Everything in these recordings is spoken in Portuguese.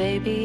baby,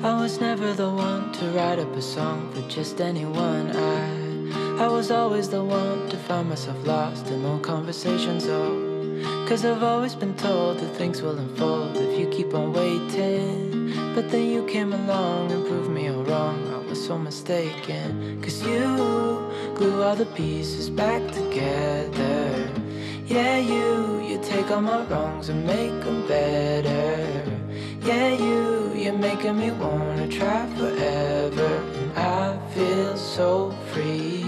I was never the one to write up a song for just anyone. I, I was always the one to find myself lost in long conversations. Oh, cause I've always been told that things will unfold if you keep on waiting. But then you came along and proved me all wrong. I was so mistaken. Cause you glue all the pieces back together. Yeah, you, you take all my wrongs and make them better. Yeah, you, you're making me wanna try forever. And I feel so free.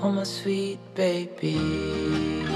Oh, my sweet baby.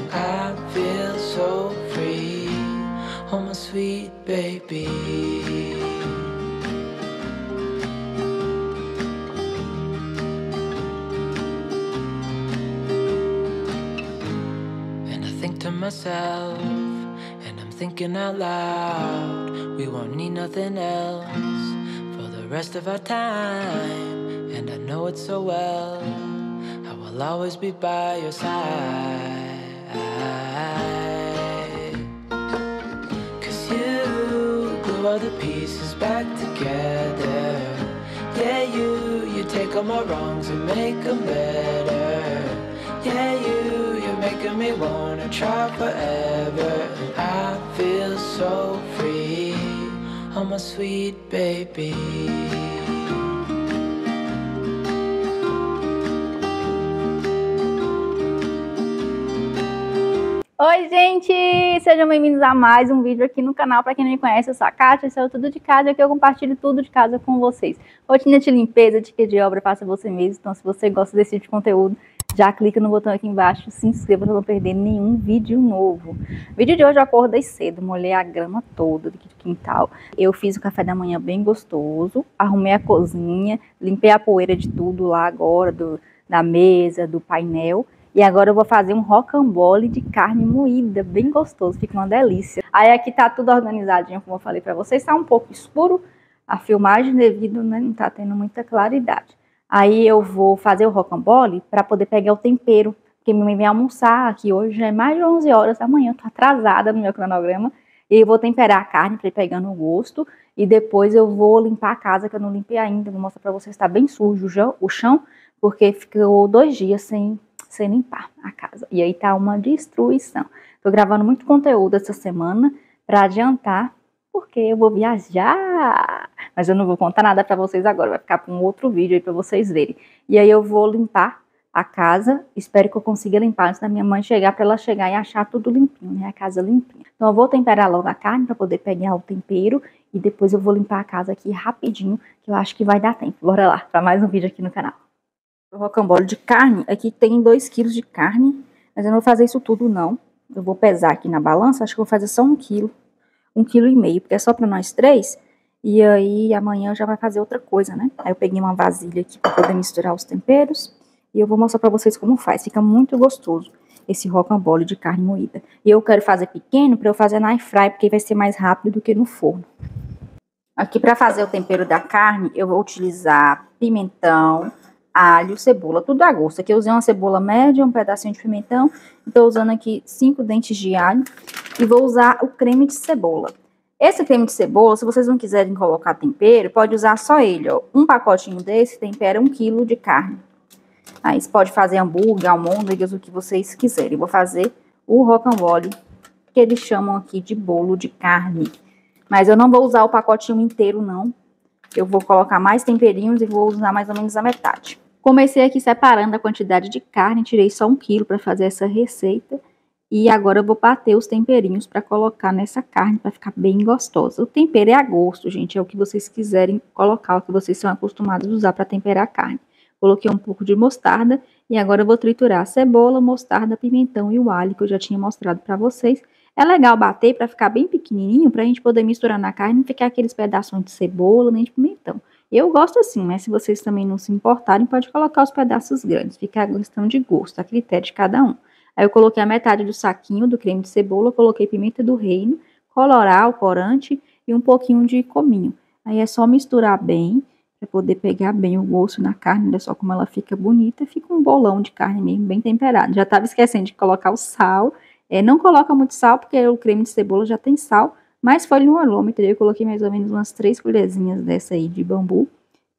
I feel so free. Oh, my sweet baby. And I think to myself, and I'm thinking out loud, we won't need nothing else for the rest of our time. And I know it so well, I will always be by your side. All the pieces back together. Yeah, you, you take all my wrongs and make them better. Yeah, you, you're making me wanna try forever. I feel so free, I'm a sweet baby. Oi, gente! Sejam bem-vindos a mais um vídeo aqui no canal. Para quem não me conhece, eu sou a Kátia, esse é o Tudo de Casa, aqui eu compartilho tudo de casa com vocês. Rotina de limpeza, dica de obra, faça você mesmo. Então, se você gosta desse tipo de conteúdo, já clica no botão aqui embaixo, se inscreva para não perder nenhum vídeo novo. Vídeo de hoje eu acordei cedo, molhei a grama toda do quintal. Eu fiz o café da manhã bem gostoso, arrumei a cozinha, limpei a poeira de tudo lá agora, do, da mesa, do painel. E agora eu vou fazer um rocambole de carne moída, bem gostoso, fica uma delícia. Aí aqui tá tudo organizadinho, como eu falei para vocês, tá um pouco escuro a filmagem devido, né, não tá tendo muita claridade. Aí eu vou fazer o rocambole para poder pegar o tempero, porque minha mãe vem almoçar aqui hoje, já é mais de 11 horas da manhã, tô atrasada no meu cronograma. E eu vou temperar a carne para ir pegando o gosto. E depois eu vou limpar a casa, que eu não limpei ainda. Vou mostrar para vocês, está bem sujo o chão, porque ficou dois dias sem sem limpar a casa. E aí tá uma destruição. Tô gravando muito conteúdo essa semana para adiantar, porque eu vou viajar. Mas eu não vou contar nada para vocês agora, vai ficar para um outro vídeo aí para vocês verem. E aí eu vou limpar a casa, espero que eu consiga limpar antes da minha mãe chegar, para ela chegar e achar tudo limpinho, né? A casa limpinha. Então eu vou temperar logo a carne para poder pegar o tempero e depois eu vou limpar a casa aqui rapidinho, que eu acho que vai dar tempo. Bora lá, para mais um vídeo aqui no canal o rocambole de carne, aqui tem 2 quilos de carne, mas eu não vou fazer isso tudo não. Eu vou pesar aqui na balança, acho que vou fazer só um quilo, um quilo e meio, porque é só para nós três. E aí amanhã já vai fazer outra coisa, né? Aí eu peguei uma vasilha aqui para poder misturar os temperos e eu vou mostrar para vocês como faz. Fica muito gostoso esse rocambole de carne moída. E eu quero fazer pequeno para eu fazer na fry, porque vai ser mais rápido do que no forno. Aqui para fazer o tempero da carne, eu vou utilizar pimentão, alho, cebola, tudo a gosto. Aqui eu usei uma cebola média, um pedacinho de pimentão. Estou usando aqui cinco dentes de alho e vou usar o creme de cebola. Esse creme de cebola, se vocês não quiserem colocar tempero, pode usar só ele, ó. Um pacotinho desse tempera um quilo de carne. Aí você pode fazer hambúrguer, almôndegas, o que vocês quiserem. vou fazer o rocambole, que eles chamam aqui de bolo de carne. Mas eu não vou usar o pacotinho inteiro, não. Eu vou colocar mais temperinhos e vou usar mais ou menos a metade. Comecei aqui separando a quantidade de carne, tirei só um quilo para fazer essa receita. E agora eu vou bater os temperinhos para colocar nessa carne para ficar bem gostosa. O tempero é a gosto, gente, é o que vocês quiserem colocar, o que vocês são acostumados a usar para temperar a carne. Coloquei um pouco de mostarda e agora eu vou triturar a cebola, mostarda, pimentão e o alho que eu já tinha mostrado para vocês. É legal bater para ficar bem pequenininho, para a gente poder misturar na carne não ficar aqueles pedaços de cebola nem de pimentão. Eu gosto assim, mas se vocês também não se importarem, pode colocar os pedaços grandes, fica a questão de gosto, a critério de cada um. Aí eu coloquei a metade do saquinho do creme de cebola, coloquei pimenta do reino, coloral, corante e um pouquinho de cominho. Aí é só misturar bem, para poder pegar bem o gosto na carne, olha só como ela fica bonita, fica um bolão de carne mesmo, bem temperado. Já estava esquecendo de colocar o sal é, não coloca muito sal, porque o creme de cebola já tem sal, mas foi no olômetro, eu coloquei mais ou menos umas três colherzinhas dessa aí de bambu,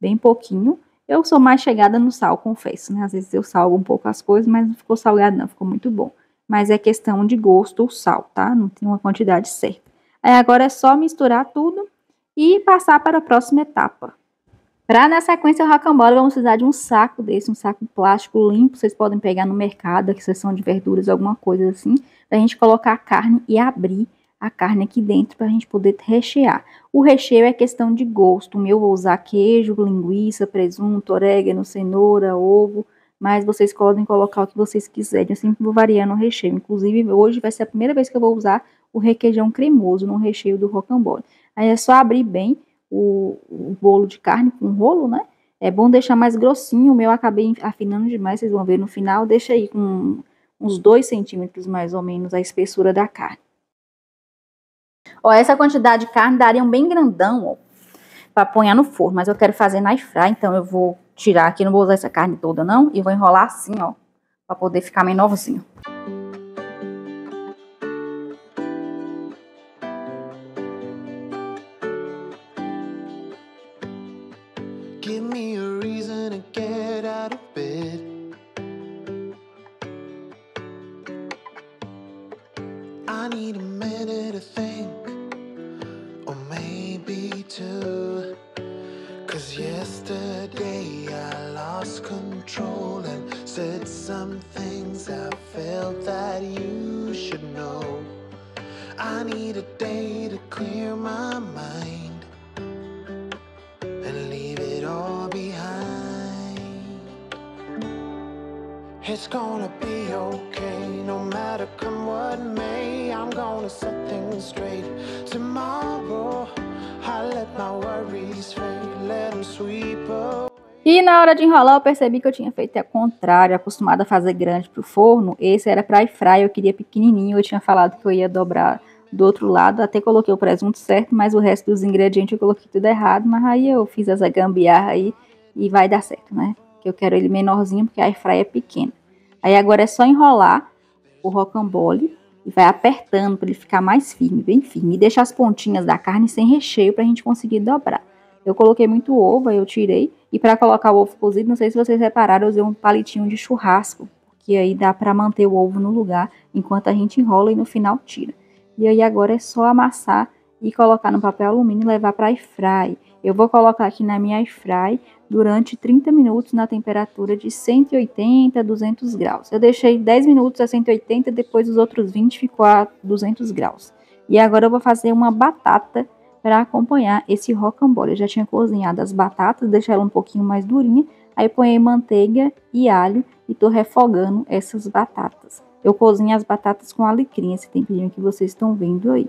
bem pouquinho. Eu sou mais chegada no sal, confesso, né? Às vezes eu salgo um pouco as coisas, mas não ficou salgado não, ficou muito bom. Mas é questão de gosto o sal, tá? Não tem uma quantidade certa. Aí agora é só misturar tudo e passar para a próxima etapa. Para na sequência rocambole, vamos precisar de um saco desse, um saco plástico limpo. Vocês podem pegar no mercado, aqui seção de verduras, alguma coisa assim, para a gente colocar a carne e abrir a carne aqui dentro para a gente poder rechear. O recheio é questão de gosto. O meu vou usar queijo, linguiça, presunto, orégano, cenoura, ovo, mas vocês podem colocar o que vocês quiserem. Eu sempre vou variando o recheio. Inclusive, hoje vai ser a primeira vez que eu vou usar o requeijão cremoso no recheio do rocambole. Aí é só abrir bem o, o bolo de carne com rolo, né? É bom deixar mais grossinho, o meu acabei afinando demais, vocês vão ver no final. Deixa aí com uns 2 centímetros mais ou menos a espessura da carne. Ó, essa quantidade de carne daria um bem grandão, ó, para pôr no forno. Mas eu quero fazer na fry, então eu vou tirar aqui, não vou usar essa carne toda não, e vou enrolar assim, ó, para poder ficar menorzinho. It's gonna be okay, no matter come what may. I'm gonna set things straight tomorrow. I let my worries fade, let them sweep away. E na hora de enrolar, eu percebi que eu tinha feito ao contrário, acostumada a fazer grande pro forno. Esse era para fry, eu queria pequenininho. Eu tinha falado que eu ia dobrar do outro lado, até coloquei o presunto certo, mas o resto dos ingredientes eu coloquei tudo errado. Mas aí eu fiz essa gambiarra aí e vai dar certo, né? Que eu quero ele menorzinho porque a fry é pequena. Aí agora é só enrolar o rocambole e vai apertando para ele ficar mais firme, bem firme. E deixar as pontinhas da carne sem recheio para a gente conseguir dobrar. Eu coloquei muito ovo, aí eu tirei. E para colocar o ovo cozido, não sei se vocês repararam, eu usei um palitinho de churrasco, que aí dá para manter o ovo no lugar enquanto a gente enrola e no final tira. E aí agora é só amassar e colocar no papel alumínio e levar para fry. Eu vou colocar aqui na minha fry durante 30 minutos na temperatura de 180 a 200 graus. Eu deixei 10 minutos a 180, depois os outros 20 ficou a 200 graus. E agora eu vou fazer uma batata para acompanhar esse rocambole. Eu já tinha cozinhado as batatas, deixei ela um pouquinho mais durinha, aí põe manteiga e alho e tô refogando essas batatas. Eu cozinho as batatas com alecrim, esse temperinho que vocês estão vendo aí.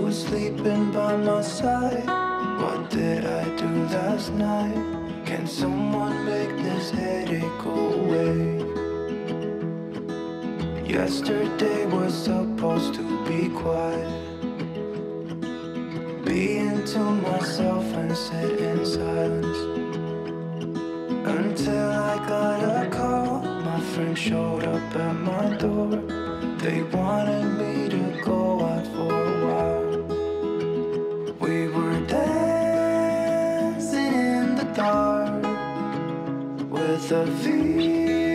Who's sleeping by my side? What did I do last night? Can someone make this headache go away? Yesterday was supposed to be quiet. Being to myself and sit in silence Until I got a call My friend showed up at my door They wanted me the feeling.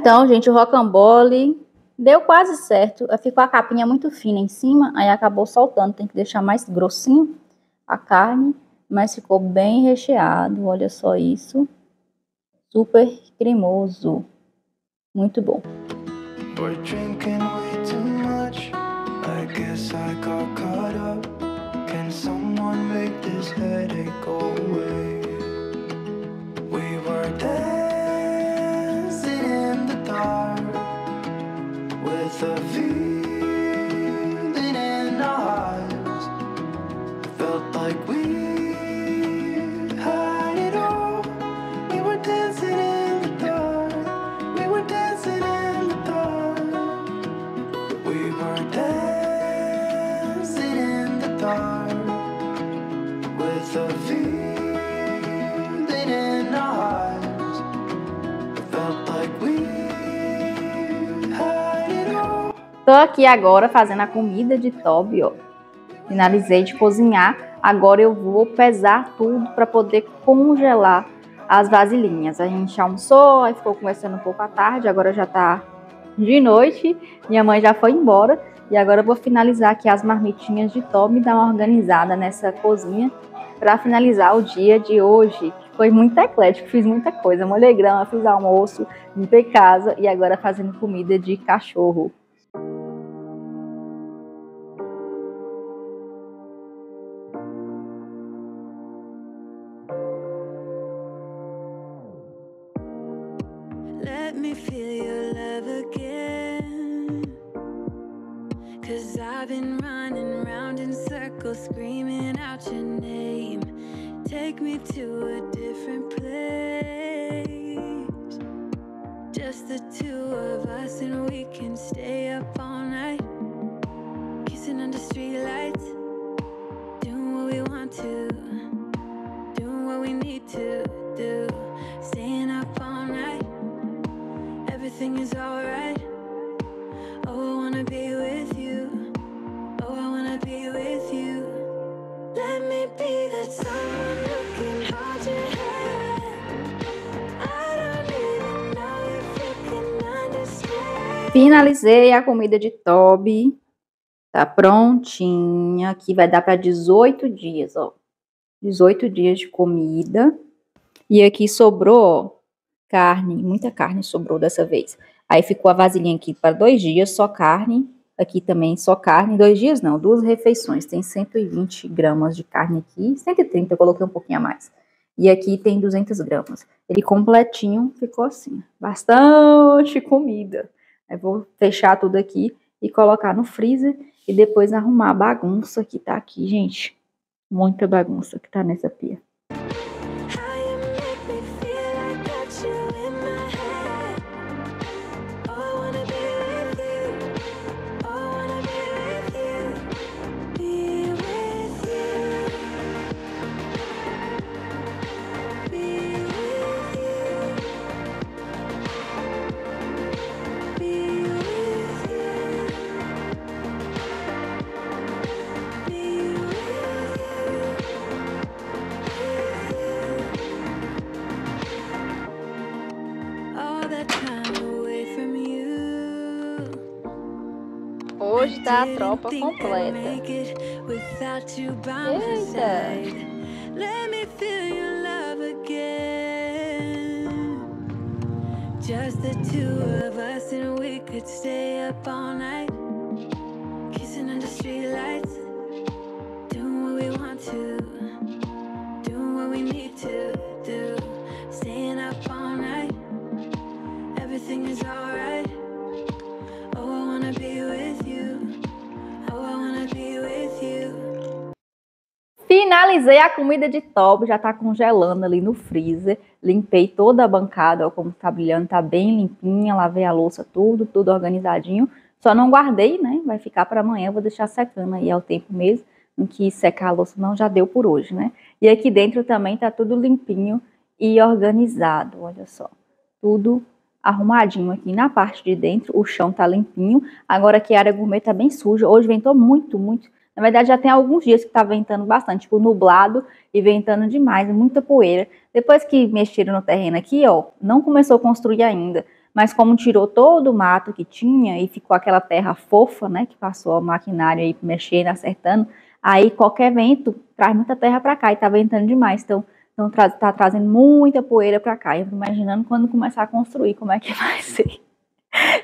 Então, gente, o rocambole deu quase certo. Ficou a capinha muito fina em cima, aí acabou soltando. Tem que deixar mais grossinho a carne, mas ficou bem recheado. Olha só isso. Super cremoso. Muito bom. We're with a Tô aqui agora fazendo a comida de Toby, ó. Finalizei de cozinhar. Agora eu vou pesar tudo para poder congelar as vasilhinhas. A gente almoçou, aí ficou conversando um pouco à tarde, agora já tá de noite. Minha mãe já foi embora. E agora eu vou finalizar aqui as marmitinhas de Toby e dar uma organizada nessa cozinha para finalizar o dia de hoje. Foi muito eclético, fiz muita coisa. Molhei grama, fiz almoço, limpei casa e agora fazendo comida de cachorro. Me feel your love again. Cause I've been running round in circles, screaming out your name. Take me to a different place. Just the two of us, and we can stay up all night. Kissing under streetlights, Finalizei a comida de Toby. Tá prontinha. Aqui vai dar para 18 dias, ó. 18 dias de comida. E aqui sobrou, ó, carne. Muita carne sobrou dessa vez. Aí ficou a vasilhinha aqui para dois dias, só carne. Aqui também só carne. Dois dias não, duas refeições. Tem 120 gramas de carne aqui. 130, eu coloquei um pouquinho a mais. E aqui tem 200 gramas. Ele completinho ficou assim. Bastante comida. Aí vou fechar tudo aqui e colocar no freezer e depois arrumar a bagunça que tá aqui, gente. Muita bagunça que tá nessa pia. A tropa completa. make it without you Eita. Let me feel your love again. Just the two of us, and we could stay up all night, kissing under streetlights, doing what we want to, doing what we need to Finalizei a comida de Toby, já tá congelando ali no freezer. Limpei toda a bancada, ó, como tá brilhando, tá bem limpinha. Lavei a louça, tudo, tudo organizadinho. Só não guardei, né? Vai ficar para amanhã, vou deixar secando aí ao tempo mesmo. Não quis secar a louça, não, já deu por hoje, né? E aqui dentro também tá tudo limpinho e organizado, olha só. Tudo arrumadinho aqui na parte de dentro, o chão tá limpinho. Agora aqui a área gourmet tá bem suja. Hoje ventou muito, muito. Na verdade, já tem alguns dias que tá ventando bastante, tipo nublado e ventando demais, muita poeira. Depois que mexeram no terreno aqui, ó, não começou a construir ainda, mas como tirou todo o mato que tinha e ficou aquela terra fofa, né, que passou a maquinário aí mexendo, acertando, aí qualquer vento traz muita terra para cá e tá ventando demais. Então, então tá trazendo muita poeira para cá. Eu tô imaginando quando começar a construir como é que vai ser.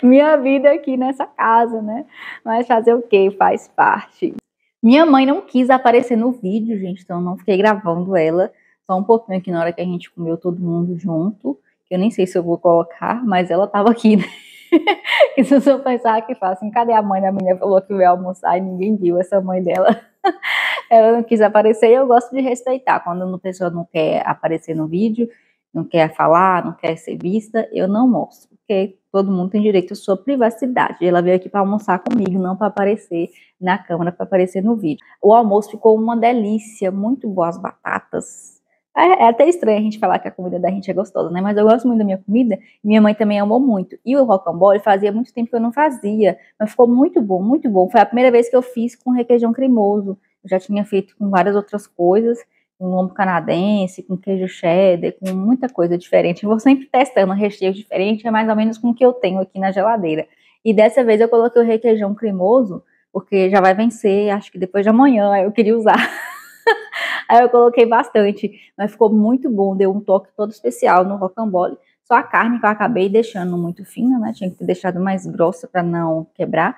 minha vida aqui nessa casa, né? Mas fazer o quê? Faz parte. Minha mãe não quis aparecer no vídeo, gente, então eu não fiquei gravando ela. Só um pouquinho aqui na hora que a gente comeu todo mundo junto. Eu nem sei se eu vou colocar, mas ela tava aqui, né? e se eu pensar que faço, cadê a mãe da menina falou que veio almoçar e ninguém viu essa mãe dela? ela não quis aparecer e eu gosto de respeitar. Quando uma pessoa não quer aparecer no vídeo, não quer falar, não quer ser vista, eu não mostro, porque todo mundo tem direito à sua privacidade. Ela veio aqui para almoçar comigo, não para aparecer na câmera, para aparecer no vídeo. O almoço ficou uma delícia, muito boas batatas. É, é, até estranho a gente falar que a comida da gente é gostosa, né? Mas eu gosto muito da minha comida, minha mãe também amou muito. E o rocambole fazia muito tempo que eu não fazia, mas ficou muito bom, muito bom. Foi a primeira vez que eu fiz com requeijão cremoso. Eu já tinha feito com várias outras coisas, com lombo canadense, com queijo cheddar, com muita coisa diferente. Vou sempre testando recheio diferente, é mais ou menos com o que eu tenho aqui na geladeira. E dessa vez eu coloquei o requeijão cremoso, porque já vai vencer, acho que depois de amanhã eu queria usar. Aí eu coloquei bastante, mas ficou muito bom, deu um toque todo especial no rocambole. Só a carne que eu acabei deixando muito fina, né? Tinha que ter deixado mais grossa para não quebrar.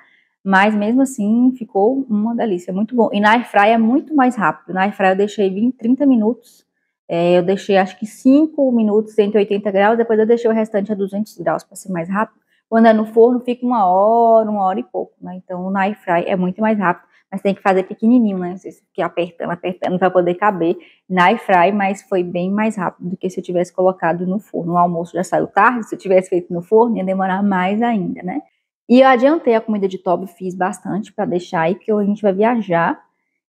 Mas mesmo assim, ficou uma delícia, muito bom. E na airfryer é muito mais rápido. Na airfryer eu deixei 20, 30 minutos. É, eu deixei acho que 5 minutos, 180 graus. Depois eu deixei o restante a 200 graus para ser mais rápido. Quando é no forno, fica uma hora, uma hora e pouco, né? Então na airfryer é muito mais rápido. Mas tem que fazer pequenininho, né? Você fica apertando, apertando para poder caber na airfryer, mas foi bem mais rápido do que se eu tivesse colocado no forno. O almoço já saiu tarde, se eu tivesse feito no forno ia demorar mais ainda, né? E eu adiantei a comida de Toby, fiz bastante para deixar aí, porque a gente vai viajar.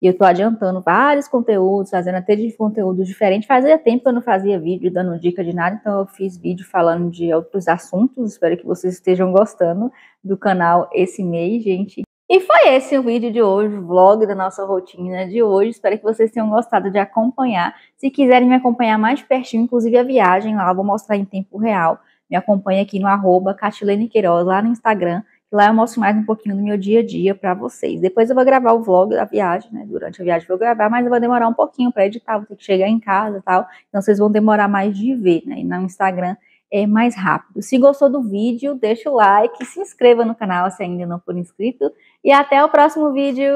E eu tô adiantando vários conteúdos, fazendo até de conteúdos diferentes. Fazia tempo que eu não fazia vídeo dando dica de nada, então eu fiz vídeo falando de outros assuntos. Espero que vocês estejam gostando do canal esse mês, gente. E foi esse o vídeo de hoje, o vlog da nossa rotina de hoje. Espero que vocês tenham gostado de acompanhar. Se quiserem me acompanhar mais pertinho, inclusive a viagem lá, eu vou mostrar em tempo real me acompanhe aqui no arroba Catilene Queiroz, lá no Instagram, lá eu mostro mais um pouquinho do meu dia a dia para vocês. Depois eu vou gravar o vlog da viagem, né? Durante a viagem eu vou gravar, mas eu vou demorar um pouquinho para editar, vou ter que chegar em casa e tal. Então vocês vão demorar mais de ver, né? E no Instagram é mais rápido. Se gostou do vídeo, deixa o like, se inscreva no canal se ainda não for inscrito. E até o próximo vídeo!